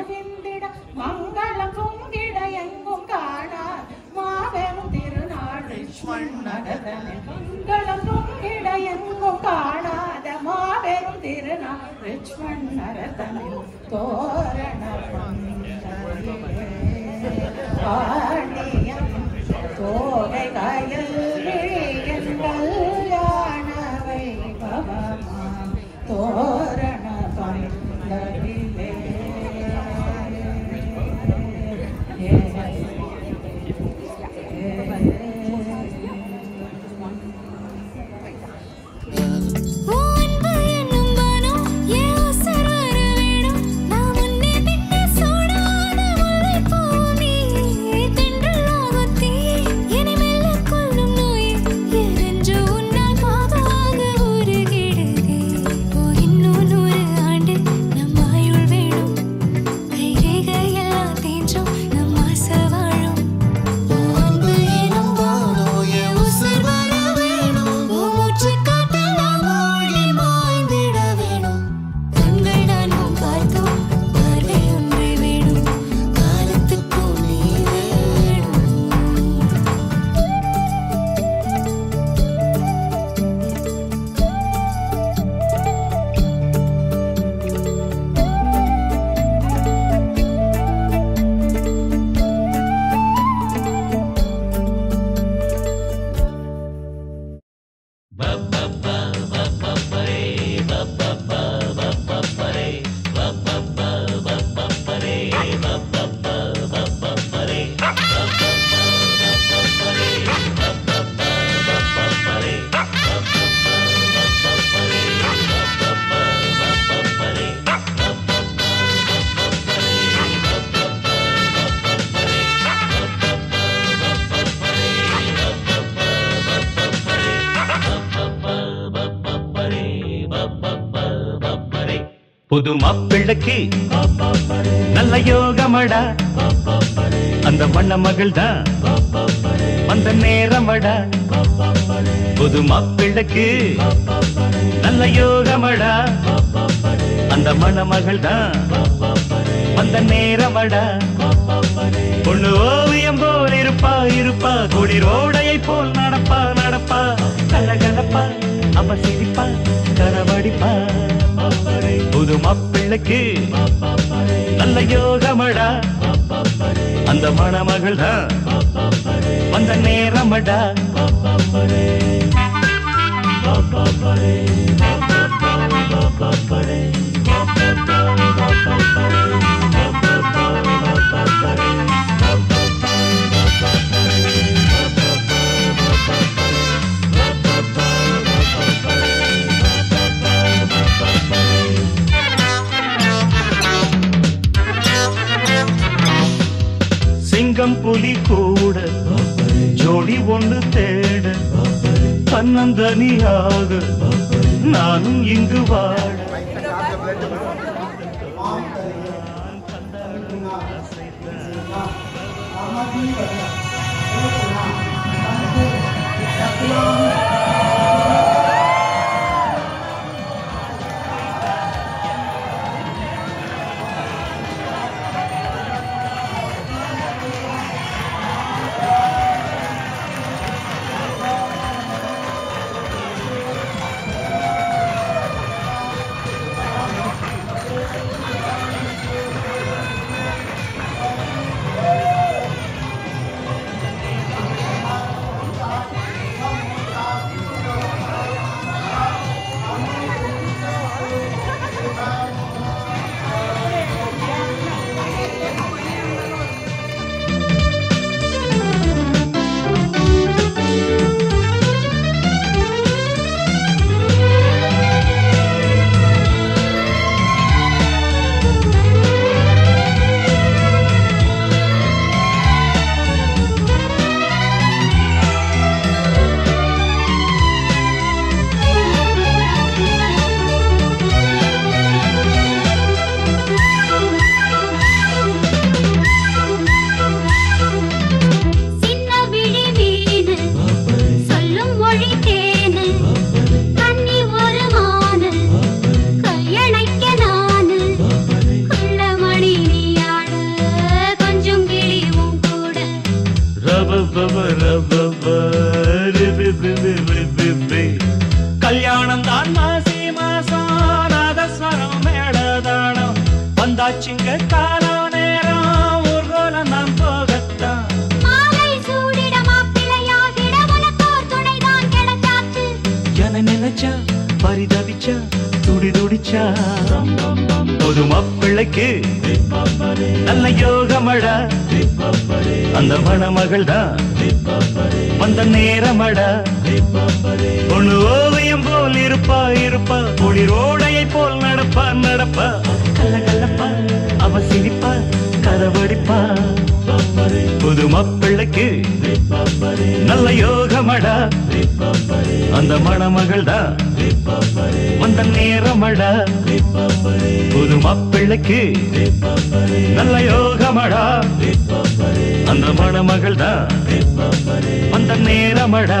മഴവിന്തിട മംഗളം പൊങ്കിട എങ്കും കാണാൻ മാവെറും തിരുനാൾ ലക്ഷ്മണകഥനെ മംഗളം പൊങ്കിട എങ്കും കാണാതെ മാവെറും തിരുനാൾ ലക്ഷ്മണരഥനിൽ തോരണ പാണിയം തോകയൽ புது மாப்பிள்ளைக்கு நல்ல யோகமடா. அந்த மண்ண மகள் தான் வந்த நேரமடா. புது மாப்பிள்ளைக்கு நல்ல யோகமடா. அந்த மணமகள் தான் வந்த நேரமடா. பொண்ணு ஓவியம் போல் இருப்பா இருப்பா. குளிரோடையை போல் நடப்பா நடப்பா. கலகலப்பா அவ சிரிப்பா கரவடிப்பா. புது மாப்பிள்ளைக்கு நல்ல யோகமடா. அந்த மணமகள் தான் வந்த நேரமடா. பாப்பா பாப்பா சிங்கம் ஜோடி கூட ஜோடி ஒன்று தேட தன்னந்தனியாக நானும் இங்கு வாழ ஆச்சுங்க காலா நேரம். ஊர்கோலம் நாம் போகத்தான். என நினைச்சா பரிதவிச்சா துடி துடிச்சா பொது மாப்பிள்ளைக்கு நல்ல யோகமடா. அந்த மணமகள் தான் வந்த நேரமடா. பொண்ணு ஓவியம் போல் இருப்பா இருப்பா. ஒளிரோடையை போல் நடப்பா நடப்பா. கல்ல கல்லப்பா அவ சிரிப்பா கதவடிப்பா. புது மாப்பிள்ளைக்கு நல்ல யோகமடா. அந்த மணமகள் தான் வந்த நேரமடா. புது மாப்பிள்ளைக்கு நல்ல யோகமடா. அந்த மணமகள் தான் வந்த நேரமடா.